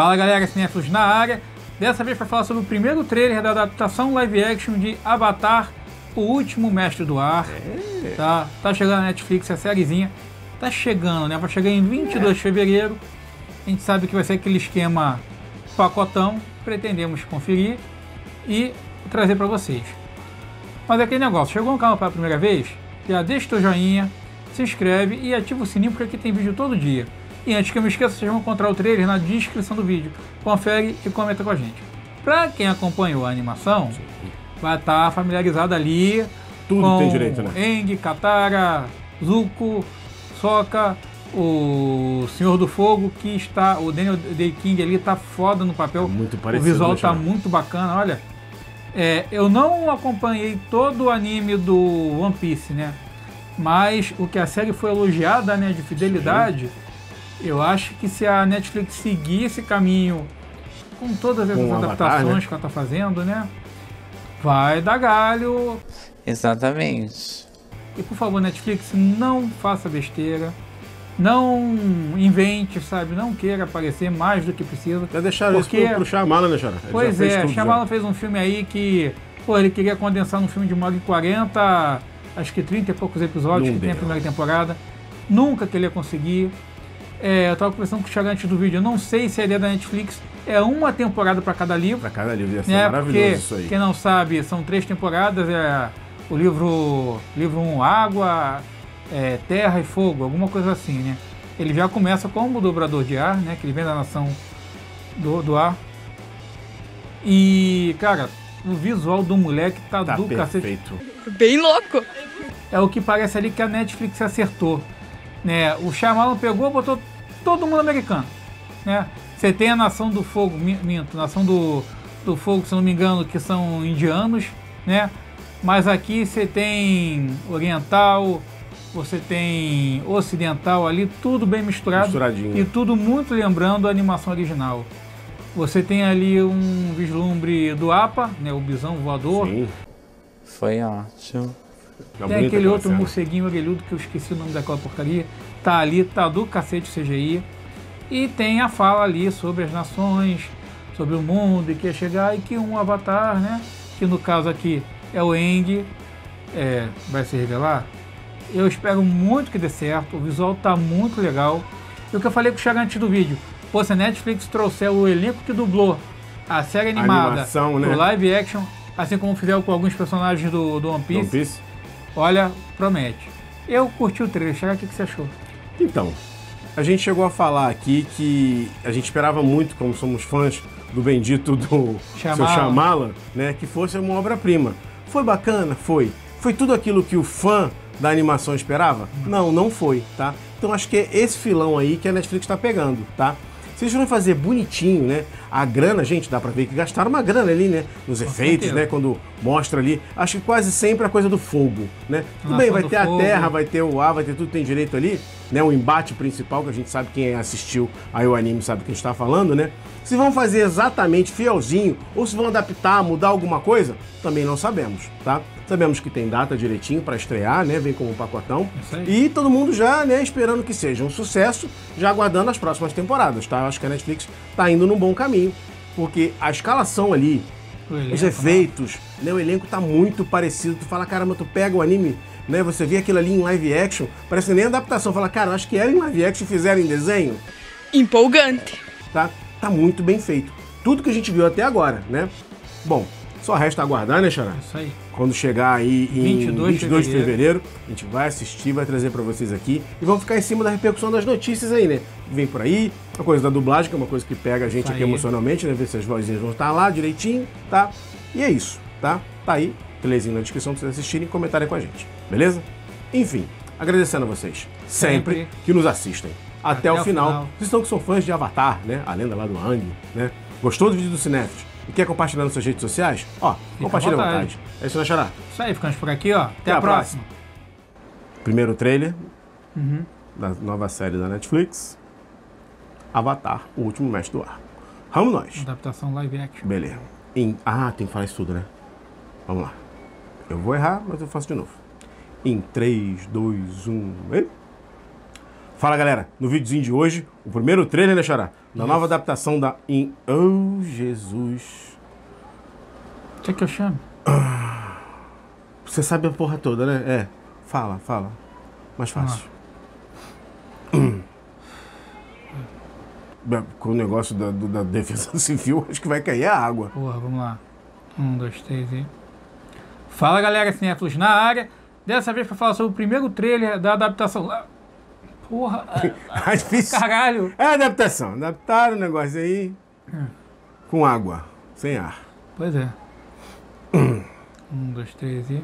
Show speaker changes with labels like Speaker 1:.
Speaker 1: Fala galera, cinéfilos na área. Dessa vez para falar sobre o primeiro trailer da adaptação live action de Avatar, o último mestre do ar.
Speaker 2: É.
Speaker 1: Tá, tá chegando na Netflix a sériezinha. Tá chegando, né? Vai chegar em 22 de fevereiro. A gente sabe que vai ser aquele esquema pacotão. Pretendemos conferir e trazer para vocês. Mas é aquele negócio, chegou no canal pela primeira vez? Já deixa o teu joinha, se inscreve e ativa o sininho porque aqui tem vídeo todo dia. E antes que eu me esqueça, vocês vão encontrar o trailer na descrição do vídeo. Confere e comenta com a gente. Pra quem acompanhou a animação, vai estar familiarizado ali
Speaker 2: Tudo
Speaker 1: com
Speaker 2: tem direito, né?
Speaker 1: Eng, Katara, Zuko, Sokka, o Senhor do Fogo, que está. O Daniel Day King ali tá foda no papel.
Speaker 2: Muito
Speaker 1: o
Speaker 2: parecido,
Speaker 1: visual
Speaker 2: né,
Speaker 1: tá
Speaker 2: Xará?
Speaker 1: muito bacana, olha. É, eu não acompanhei todo o anime do One Piece, né? Mas o que a série foi elogiada, né, de fidelidade, eu acho que se a Netflix seguir esse caminho com todas essas
Speaker 2: Com o Avatar,
Speaker 1: adaptações
Speaker 2: né?
Speaker 1: que ela tá fazendo, né? Vai dar galho.
Speaker 3: Exatamente.
Speaker 1: E por favor, Netflix, não faça besteira. Não invente, sabe? Não queira aparecer mais do que precisa.
Speaker 2: Já deixaram
Speaker 1: Porque-
Speaker 2: isso pro, pro Shyamalan, né, Xará?
Speaker 1: Pois é,
Speaker 2: tudo já.
Speaker 1: Fez um filme aí que, pô, ele queria condensar num filme de uma hora e 40, acho que 30 e poucos episódios
Speaker 2: Não
Speaker 1: que tem a
Speaker 2: deu.
Speaker 1: primeira temporada. Nunca que ele ia conseguir. É, eu tava conversando com o Thiago antes do vídeo, eu não sei se a ideia da Netflix é uma temporada para cada livro,
Speaker 2: Pra cada livro ia ser
Speaker 1: né?
Speaker 2: maravilhoso
Speaker 1: Porque,
Speaker 2: isso aí.
Speaker 1: quem não sabe, são três temporadas, é o livro livro 1, Água, é, Terra e Fogo, alguma coisa assim, né? Ele já começa como dobrador de ar, né? Que ele vem da nação do, do ar. E, cara, o visual do moleque tá,
Speaker 2: Tá
Speaker 1: do cacete.
Speaker 2: perfeito.
Speaker 4: Bem louco.
Speaker 1: É o que parece ali que a Netflix acertou. Né? O Shyamalan pegou, botou todo mundo americano. Né? Você tem a Nação do Fogo, mi- minto, Nação do, do Fogo, se não me engano, que são indianos, né? Mas aqui você tem oriental, você tem ocidental ali, tudo bem misturado
Speaker 2: Misturadinho.
Speaker 1: e tudo muito lembrando a animação original. Você tem ali um vislumbre do APA, né, o bisão voador,
Speaker 2: Sim.
Speaker 3: Foi ótimo.
Speaker 2: Tá
Speaker 1: tem aquele outro
Speaker 2: cena.
Speaker 1: morceguinho orelhudo que eu esqueci o nome daquela porcaria. Tá ali, tá do cacete CGI. E tem a fala ali sobre as nações, sobre o mundo e que ia chegar e que um avatar, né? Que no caso aqui é o Eng, é, vai se revelar. Eu espero muito que dê certo, o visual tá muito legal. E o que eu falei com o antes do vídeo, pô, se a Netflix trouxer o elenco que dublou a série animada
Speaker 2: animação, né?
Speaker 1: live action, assim como fizeram com alguns personagens do, do One Piece,
Speaker 2: One Piece?
Speaker 1: Olha, promete. Eu curti o trailer, Thiago, o que você achou?
Speaker 2: Então, a gente chegou a falar aqui que a gente esperava muito, como somos fãs do bendito do seu
Speaker 1: Shyamalan.
Speaker 2: Shyamalan, né, que fosse uma obra-prima. Foi bacana? Foi. Foi tudo aquilo que o fã da animação esperava? Não, não foi, tá? Então acho que é esse filão aí que a Netflix tá pegando, tá? Se eles forem fazer bonitinho, né? A grana, gente, dá pra ver que gastaram uma grana ali, né? Nos efeitos,
Speaker 1: certeza.
Speaker 2: né? Quando mostra ali. Acho que quase sempre a coisa do fogo, né? Tudo
Speaker 1: Nação
Speaker 2: bem, vai ter a
Speaker 1: Fogo.
Speaker 2: terra, vai ter o ar, vai ter tudo tem direito ali, né? O embate principal, que a gente sabe quem assistiu aí o anime sabe o que a gente tá falando, né? Se vão fazer exatamente fielzinho ou se vão adaptar, mudar alguma coisa, também não sabemos, tá? Sabemos que tem data direitinho para estrear, né? Vem como um pacotão. E todo mundo já, né, esperando que seja um sucesso, já aguardando as próximas temporadas, tá? Acho que a Netflix tá indo num bom caminho, porque a escalação ali,
Speaker 1: elenco,
Speaker 2: os efeitos, né? O elenco tá muito parecido. Tu fala, caramba, tu pega o anime, né? Você vê aquilo ali em live action, parece nem adaptação. Fala, cara, eu acho que era em live action e fizeram em desenho,
Speaker 4: Empolgante.
Speaker 2: tá? Tá muito bem feito. Tudo que a gente viu até agora, né? Bom, só resta aguardar, né, Xará?
Speaker 1: Isso aí.
Speaker 2: Quando chegar aí em
Speaker 1: 22
Speaker 2: 22,
Speaker 1: de
Speaker 2: de fevereiro, a gente vai assistir, vai trazer pra vocês aqui e vamos ficar em cima da repercussão das notícias aí, né? Vem por aí, a coisa da dublagem, que é uma coisa que pega a gente
Speaker 1: Isso
Speaker 2: aqui
Speaker 1: aí.
Speaker 2: emocionalmente, né? Ver se as vozinhas vão estar lá direitinho, tá? E é isso, tá? Tá aí, trailerzinho na descrição pra vocês assistirem e comentarem com a gente, beleza? Enfim, agradecendo a vocês sempre,
Speaker 1: Sempre.
Speaker 2: que nos assistem. Até,
Speaker 1: Até
Speaker 2: o final.
Speaker 1: final.
Speaker 2: Vocês estão que são fãs de Avatar, né? A lenda lá do Ang, né? Gostou do vídeo do Cinefs? E quer compartilhar nas suas redes sociais? Ó, compartilha à vontade.
Speaker 1: vontade.
Speaker 2: É isso, Xará?
Speaker 1: Isso aí, ficamos por aqui, ó. Até,
Speaker 2: a
Speaker 1: a próxima.
Speaker 2: Primeiro trailer
Speaker 1: Uhum.
Speaker 2: da nova série da Netflix. Avatar, o último mestre do ar. Vamos nós.
Speaker 1: Adaptação live action.
Speaker 2: Beleza. Em... Ah, tem que falar isso tudo, né? Vamos lá. Eu vou errar, mas eu faço de novo. Em 3, 2, 1. E... Fala galera, no videozinho de hoje, o primeiro trailer, né, Xará? Da nova adaptação da. In... Oh, Jesus.
Speaker 1: Quer que eu chame?
Speaker 2: Você sabe a porra toda, né? É. Fala, fala. Mais fácil. Bem, Com o negócio da, do- da defesa civil, acho que vai cair a água.
Speaker 1: Porra, vamos lá. Um, dois, três e. Fala galera, cinéfilos na área. Dessa vez para falar sobre o primeiro trailer da adaptação. Porra, ah,
Speaker 2: É difícil.
Speaker 1: caralho.
Speaker 2: É adaptação. Adaptaram o negócio aí com água, sem ar.
Speaker 1: Pois é. Um, dois, três e.